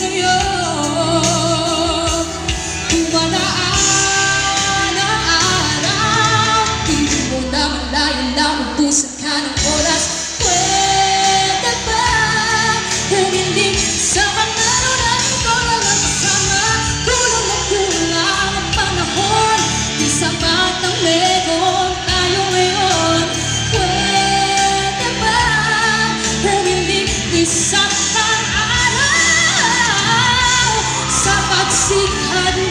Señor. she couldn't